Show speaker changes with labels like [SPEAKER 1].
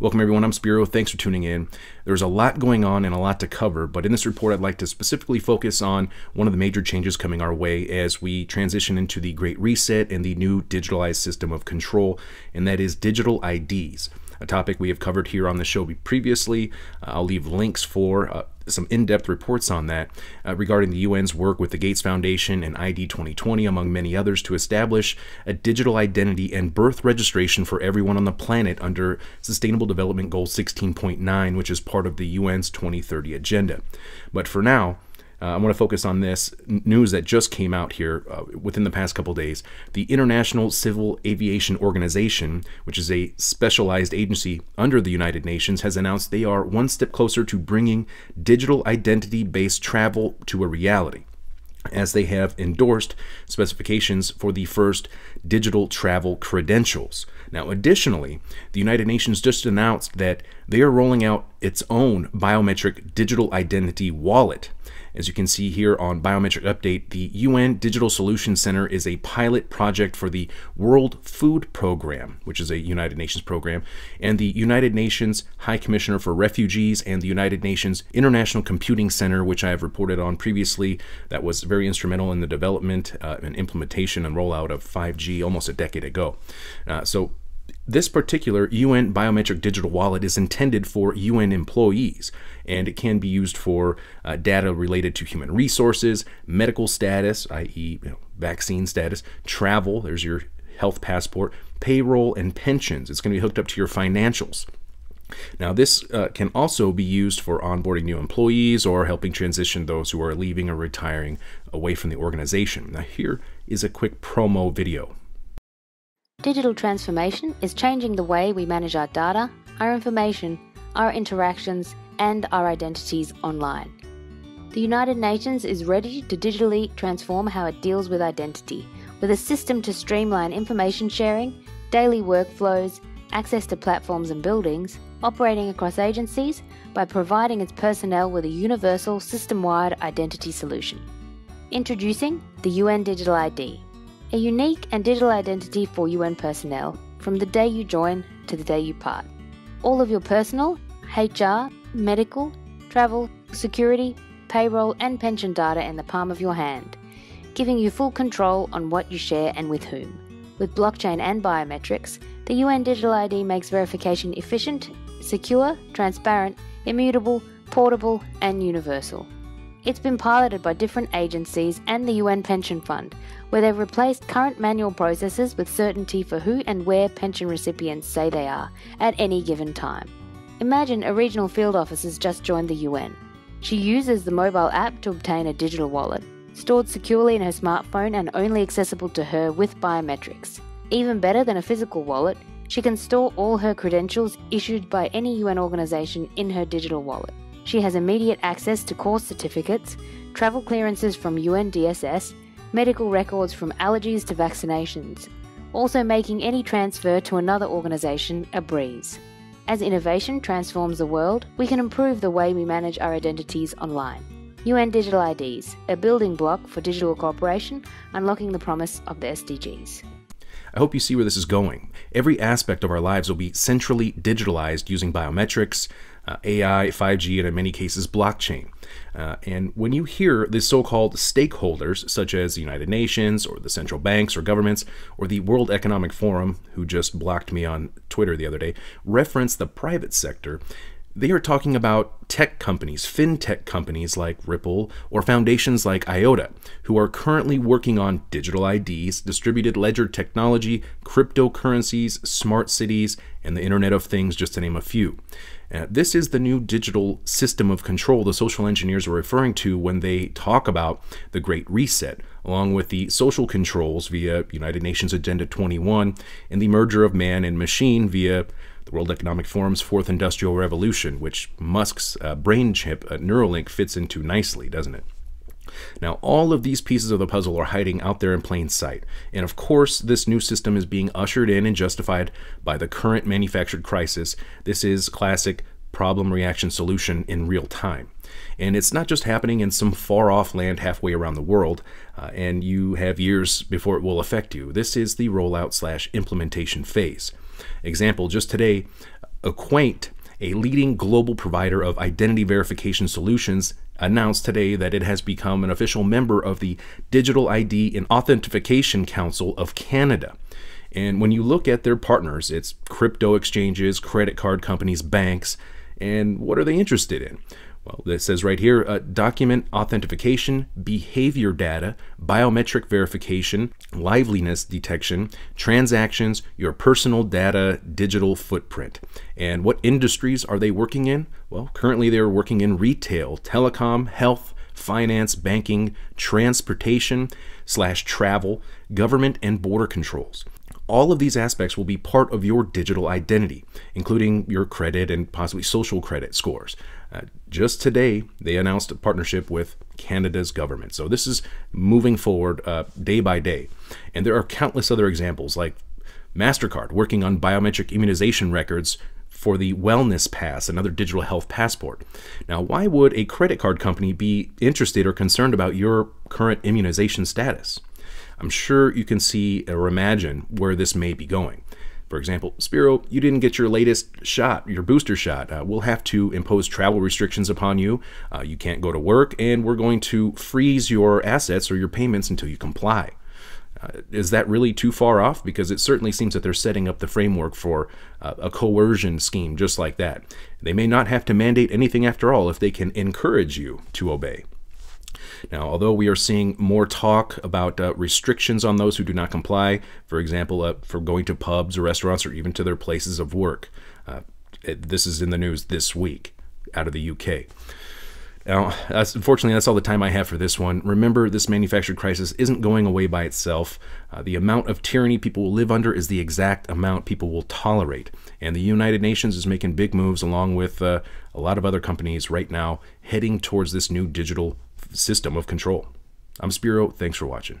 [SPEAKER 1] Welcome, everyone. I'm Spiro. Thanks for tuning in. There's a lot going on and a lot to cover, but in this report, I'd like to specifically focus on one of the major changes coming our way as we transition into the Great Reset and the new digitalized system of control, and that is digital IDs a topic we have covered here on the show previously. Uh, I'll leave links for uh, some in-depth reports on that uh, regarding the UN's work with the Gates Foundation and ID 2020, among many others, to establish a digital identity and birth registration for everyone on the planet under Sustainable Development Goal 16.9, which is part of the UN's 2030 agenda. But for now, uh, I want to focus on this news that just came out here uh, within the past couple days. The International Civil Aviation Organization, which is a specialized agency under the United Nations, has announced they are one step closer to bringing digital identity based travel to a reality as they have endorsed specifications for the first digital travel credentials. Now, additionally, the United Nations just announced that they are rolling out its own biometric digital identity wallet. As you can see here on Biometric Update, the UN Digital Solutions Center is a pilot project for the World Food Program, which is a United Nations program, and the United Nations High Commissioner for Refugees and the United Nations International Computing Center, which I have reported on previously, that was very instrumental in the development uh, and implementation and rollout of 5G almost a decade ago. Uh, so this particular UN biometric digital wallet is intended for UN employees, and it can be used for uh, data related to human resources, medical status, i.e., you know, vaccine status, travel, there's your health passport, payroll, and pensions. It's going to be hooked up to your financials. Now, this uh, can also be used for onboarding new employees or helping transition those who are leaving or retiring away from the organization. Now, here is a quick promo video.
[SPEAKER 2] Digital transformation is changing the way we manage our data, our information, our interactions, and our identities online. The United Nations is ready to digitally transform how it deals with identity, with a system to streamline information sharing, daily workflows, access to platforms and buildings, operating across agencies by providing its personnel with a universal system wide identity solution. Introducing the UN Digital ID a unique and digital identity for UN personnel from the day you join to the day you part. All of your personal, HR, medical, travel, security, payroll, and pension data in the palm of your hand, giving you full control on what you share and with whom. With blockchain and biometrics, the UN Digital ID makes verification efficient, secure, transparent, immutable, portable, and universal. It's been piloted by different agencies and the UN Pension Fund, where they've replaced current manual processes with certainty for who and where pension recipients say they are at any given time. Imagine a regional field officer has just joined the UN. She uses the mobile app to obtain a digital wallet, stored securely in her smartphone and only accessible to her with biometrics. Even better than a physical wallet, she can store all her credentials issued by any UN organisation in her digital wallet. She has immediate access to course certificates, travel clearances from UNDSS, medical records from allergies to vaccinations, also making any transfer to another organisation a breeze. As innovation transforms the world, we can improve the way we manage our identities online. UN Digital IDs, a building block for digital cooperation, unlocking the promise of the SDGs.
[SPEAKER 1] I hope you see where this is going. Every aspect of our lives will be centrally digitalized using biometrics, uh, AI, 5G, and in many cases, blockchain. Uh, and when you hear the so called stakeholders, such as the United Nations, or the central banks or governments, or the World Economic Forum, who just blocked me on Twitter the other day, reference the private sector, they are talking about tech companies, fintech companies like Ripple, or foundations like IOTA, who are currently working on digital IDs, distributed ledger technology, cryptocurrencies, smart cities, and the Internet of Things, just to name a few. Uh, this is the new digital system of control the social engineers are referring to when they talk about the Great Reset, along with the social controls via United Nations Agenda 21 and the merger of man and machine via World Economic Forum's fourth industrial revolution, which Musk's uh, brain chip, uh, Neuralink, fits into nicely, doesn't it? Now, all of these pieces of the puzzle are hiding out there in plain sight. And of course, this new system is being ushered in and justified by the current manufactured crisis. This is classic problem reaction solution in real time. And it's not just happening in some far off land halfway around the world, uh, and you have years before it will affect you. This is the rollout slash implementation phase. Example, just today, Equate, a leading global provider of identity verification solutions, announced today that it has become an official member of the Digital ID and Authentication Council of Canada. And when you look at their partners, it's crypto exchanges, credit card companies, banks, and what are they interested in? Well, it says right here uh, document authentication, behavior data, biometric verification, liveliness detection, transactions, your personal data, digital footprint. And what industries are they working in? Well, currently they're working in retail, telecom, health, finance, banking, transportation slash travel, government, and border controls. All of these aspects will be part of your digital identity, including your credit and possibly social credit scores. Just today, they announced a partnership with Canada's government. So this is moving forward uh, day by day. And there are countless other examples, like MasterCard working on biometric immunization records for the Wellness Pass, another digital health passport. Now, why would a credit card company be interested or concerned about your current immunization status? I'm sure you can see or imagine where this may be going. For example, Spiro, you didn't get your latest shot, your booster shot. Uh, we'll have to impose travel restrictions upon you. Uh, you can't go to work, and we're going to freeze your assets or your payments until you comply. Uh, is that really too far off? Because it certainly seems that they're setting up the framework for uh, a coercion scheme just like that. They may not have to mandate anything after all if they can encourage you to obey. Now, although we are seeing more talk about uh, restrictions on those who do not comply, for example, uh, for going to pubs or restaurants or even to their places of work, uh, this is in the news this week out of the UK. Now, unfortunately, that's all the time I have for this one. Remember, this manufactured crisis isn't going away by itself. Uh, the amount of tyranny people will live under is the exact amount people will tolerate. And the United Nations is making big moves along with uh, a lot of other companies right now heading towards this new digital system of control. I'm Spiro. Thanks for watching.